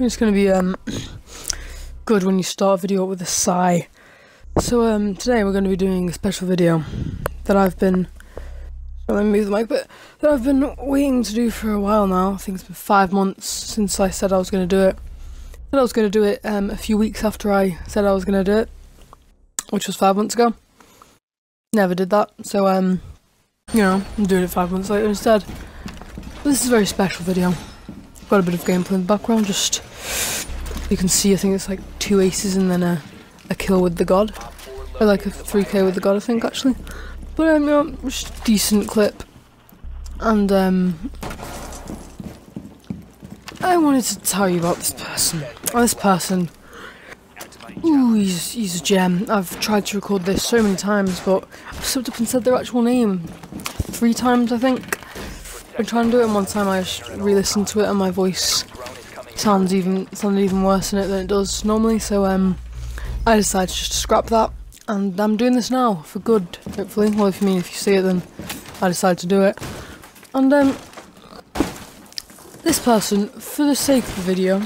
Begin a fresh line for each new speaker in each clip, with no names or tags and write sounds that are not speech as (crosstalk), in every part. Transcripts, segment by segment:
It's gonna be um good when you start a video with a sigh. So um today we're gonna be doing a special video that I've been let me move the mic but that I've been waiting to do for a while now. I think it's been five months since I said I was gonna do it. I said I was gonna do it um a few weeks after I said I was gonna do it. Which was five months ago. Never did that. So um you know, I'm doing it five months later instead. This is a very special video. Got a bit of gameplay in the background, just you can see I think it's like two aces and then a, a kill with the god. Or like a 3k with the god I think actually. But um, you know, just decent clip. And um I wanted to tell you about this person. Oh, this person. Ooh, he's, he's a gem. I've tried to record this so many times, but I've slipped up and said their actual name three times, I think. I tried to do it, and one time I just re-listened to it, and my voice sounds even sounded even worse in it than it does normally. So um, I decided just to scrap that, and I'm doing this now for good, hopefully. Well, if you mean if you see it, then I decided to do it. And um, this person, for the sake of the video,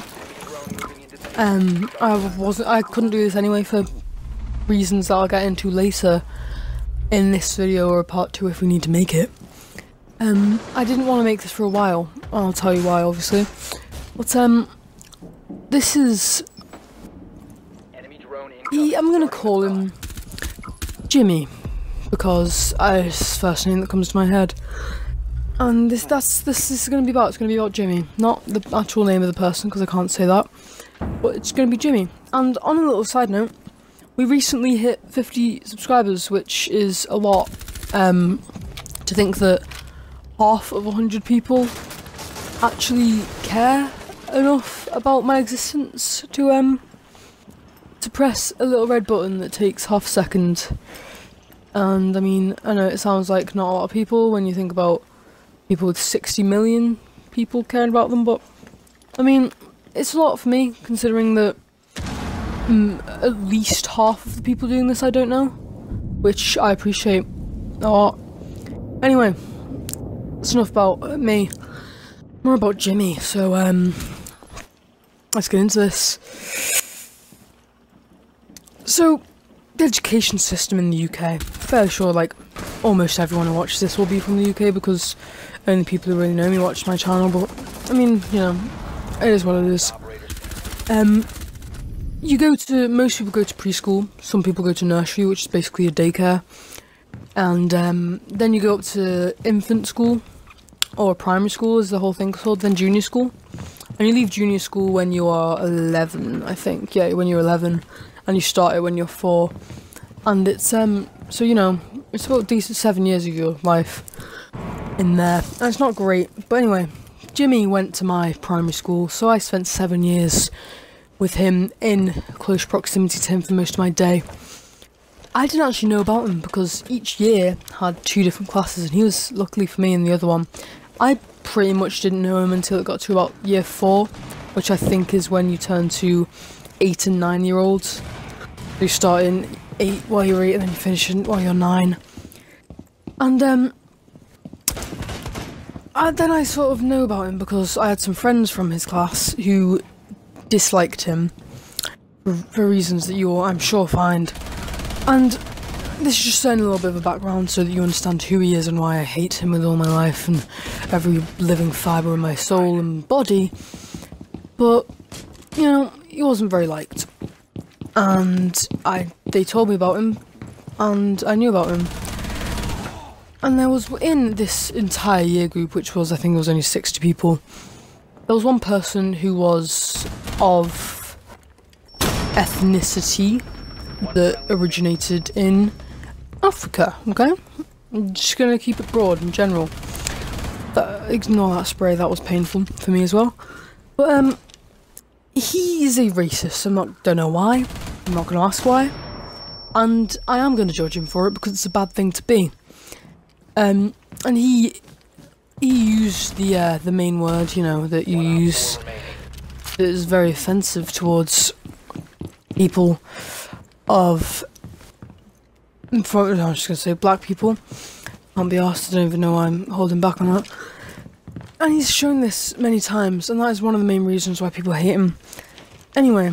um, I wasn't, I couldn't do this anyway for reasons that I'll get into later in this video or part two if we need to make it. Um, I didn't want to make this for a while. I'll tell you why, obviously. But um, this is. He, I'm gonna call him Jimmy because I, it's the first name that comes to my head. And this that's this is gonna be about. It's gonna be about Jimmy, not the actual name of the person because I can't say that. But it's gonna be Jimmy. And on a little side note, we recently hit 50 subscribers, which is a lot. Um, to think that half of 100 people actually care enough about my existence to um to press a little red button that takes half a second. And I mean, I know it sounds like not a lot of people when you think about people with 60 million people caring about them, but I mean, it's a lot for me considering that mm, at least half of the people doing this I don't know, which I appreciate a lot. Anyway, that's enough about me. More about Jimmy. So, um, let's get into this. So, the education system in the UK. Fairly sure, like, almost everyone who watches this will be from the UK because only people who really know me watch my channel. But I mean, you know, it is what it is. Um, you go to most people go to preschool. Some people go to nursery, which is basically a daycare and um, then you go up to infant school or primary school is the whole thing called then junior school. And you leave junior school when you are 11 i think. Yeah when you're 11 and you start it when you're 4 and it's um so you know it's about decent 7 years of your life in there. And it's not great but anyway jimmy went to my primary school so i spent 7 years with him in close proximity to him for most of my day I didn't actually know about him because each year had two different classes, and he was luckily for me in the other one. I pretty much didn't know him until it got to about year four, which I think is when you turn to eight and nine year olds. You start in eight while you're eight, and then you finish in while you're nine. And um, I, then I sort of know about him because I had some friends from his class who disliked him for, for reasons that you'll, I'm sure, find. And this is just saying a little bit of a background so that you understand who he is and why I hate him with all my life and every living fibre in my soul and body. But, you know, he wasn't very liked. And I they told me about him and I knew about him. And there was in this entire year group, which was I think there was only sixty people, there was one person who was of ethnicity that originated in Africa, okay? I'm just gonna keep it broad in general. Ignore that spray, that was painful for me as well. But, um, he is a racist, I'm not, don't know why, I'm not gonna ask why. And I am gonna judge him for it because it's a bad thing to be. Um, and he, he used the, uh, the main word, you know, that you use that is very offensive towards people of I'm just gonna say black people. Can't be asked. I don't even know why I'm holding back on that. and he's shown this many times, and that is one of the main reasons why people hate him. Anyway,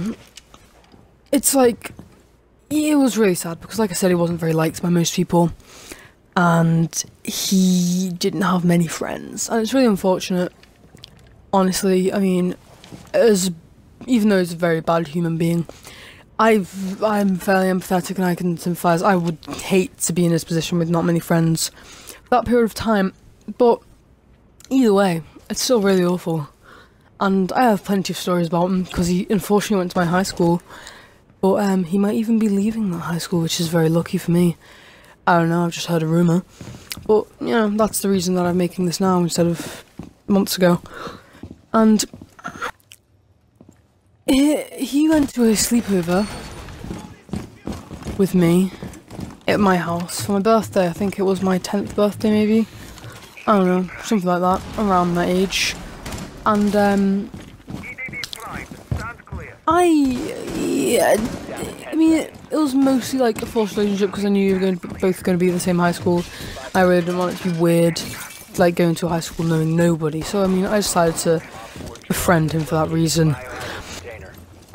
it's like it was really sad because, like I said, he wasn't very liked by most people, and he didn't have many friends, and it's really unfortunate. Honestly, I mean, as even though he's a very bad human being, I've I'm fairly empathetic and I can sympathise. I would hate to be in his position with not many friends for that period of time, but either way, it's still really awful. And I have plenty of stories about him because he unfortunately went to my high school, but um, he might even be leaving that high school, which is very lucky for me. I don't know. I've just heard a rumor, but you know that's the reason that I'm making this now instead of months ago. And he, he went to a sleepover with me at my house for my birthday. I think it was my 10th birthday, maybe. I don't know, something like that, around that age. And, um, I, yeah, I mean, it, was mostly like a forced relationship because I knew you were going to, both going to be in the same high school. I really didn't want it to be weird, like going to a high school knowing nobody. So, I mean, I decided to befriend him for that reason.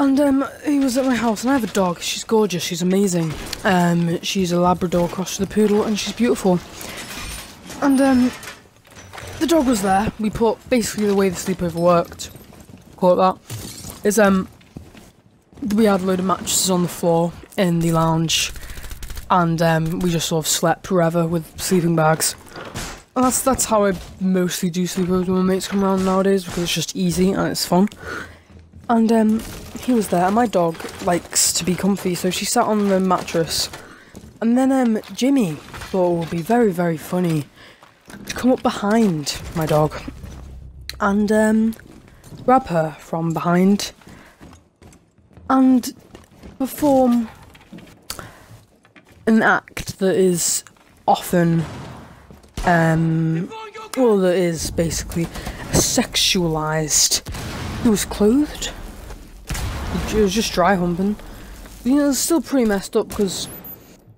And um, he was at my house, and I have a dog. She's gorgeous. She's amazing. Um, she's a Labrador crossed with a poodle, and she's beautiful. And um, the dog was there. We put basically the way the sleepover worked. Call it that. Is um, we had a load of mattresses on the floor in the lounge, and um, we just sort of slept forever with sleeping bags. And that's that's how I mostly do sleepovers when my mates come around nowadays because it's just easy and it's fun. And um, he was there, and my dog likes to be comfy, so she sat on the mattress. And then um, Jimmy thought it would be very, very funny to come up behind my dog and um, grab her from behind and perform an act that is often, um, well, that is basically sexualized. He was clothed it was just dry humping. You know, it's still pretty messed up because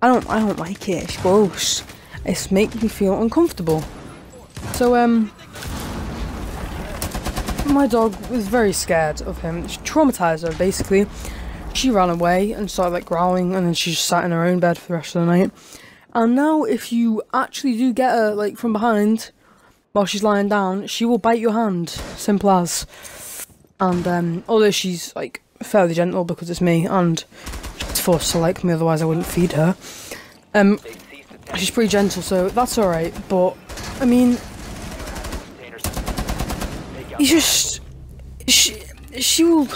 I don't, I don't like it. It's gross. It's making me feel uncomfortable. So, um, my dog was very scared of him. She traumatized her, basically. She ran away and started like growling, and then she just sat in her own bed for the rest of the night. And now, if you actually do get her like from behind while she's lying down, she will bite your hand. Simple as. And um, although she's like fairly gentle because it's me and she's forced to like me, otherwise I wouldn't feed her. Um, she's pretty gentle, so that's alright, but I mean, you just. She, she will.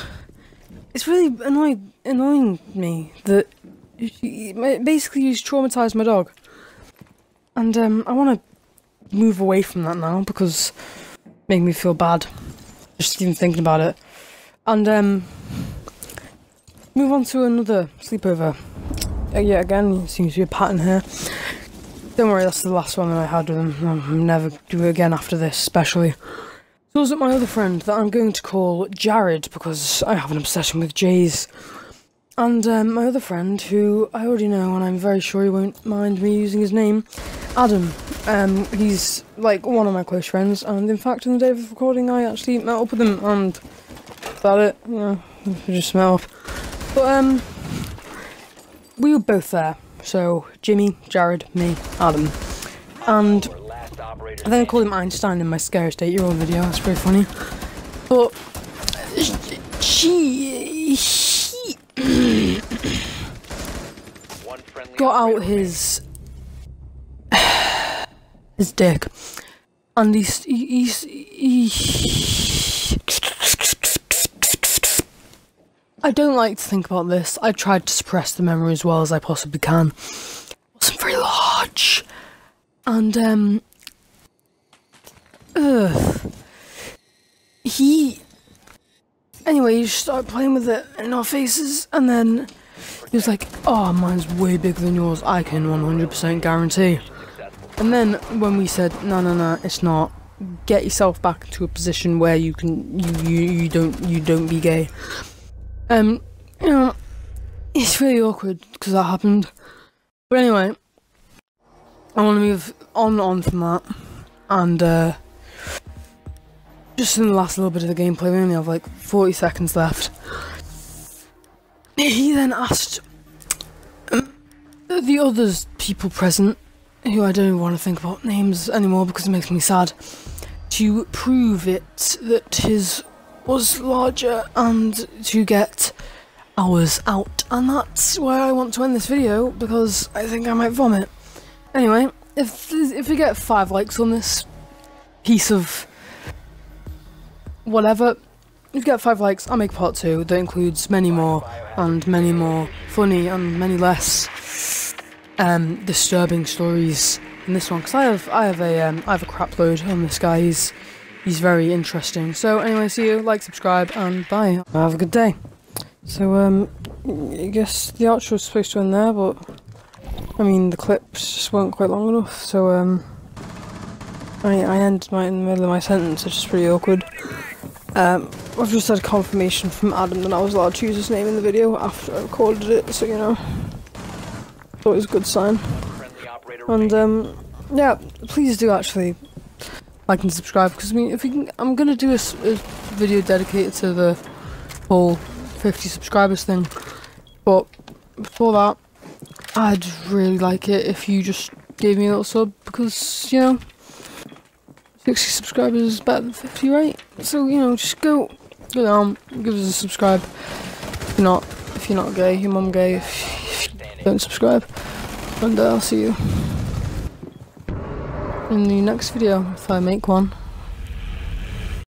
It's really annoying, annoying me that she, basically she's traumatized my dog. And um, I want to move away from that now because it made me feel bad just even thinking about it. And um, move on to another sleepover. Uh, yeah, again, seems to be a pattern here. Don't worry, that's the last one that I had with them. I'll never do it again after this, especially. So was it my other friend that I'm going to call Jared because I have an obsession with J's. And um, my other friend, who I already know, and I'm very sure he won't mind me using his name, Adam. Um, he's like one of my close friends, and in fact, on the day of the recording, I actually met up with him, and that it. You know, just met up. But um, we were both there. So Jimmy, Jared, me, Adam, and I think I called him Einstein in my scariest eight-year-old video. That's pretty funny. But she, he got out his (sighs) his dick, and he's he's he, I don't like to think about this. I tried to suppress the memory as well as I possibly can. It wasn't very large. And, um... Ugh. He... Anyway, just started playing with it in our faces, and then he was like, oh, mine's way bigger than yours, I can 100% guarantee. And then when we said, no, no, no, it's not, get yourself back into a position where you can, you, you, you don't, you don't be gay. Um, you know, it's really awkward because that happened. But anyway, I want to move on on from that, and uh, just in the last little bit of the gameplay, we only have like 40 seconds left. He then asked um, the others people present, who I don't want to think about names anymore because it makes me sad, to prove it that his was larger and to get ours out. And that's where I want to end this video because I think I might vomit. Anyway, if if we get five likes on this piece of whatever, if you get five likes, I'll make part two that includes many more and many more funny and many less um, disturbing stories in this one because I have I have a um, I have a crap load on this guy. He's very interesting. So anyway, see you, like, subscribe, and bye. Have a good day. So um, I guess the outro was supposed to end there, but I mean the clips just weren't quite long enough. So um, I I ended my in the middle of my sentence, which is pretty awkward. Um, I've just had confirmation from Adam that I was allowed to use his name in the video after I recorded it, so you know, thought it was a good sign. And um, yeah, please do actually like and subscribe because I mean, if we can, I'm gonna do a, a video dedicated to the whole 50 subscribers thing, but before that, I'd really like it if you just gave me a little sub because you know 60 subscribers is better than 50, right? So, you know, just go, go down, give us a subscribe. If you're not, if you're not gay, your mum gay, if you don't subscribe. And uh, I'll see you in the next video, if I make one.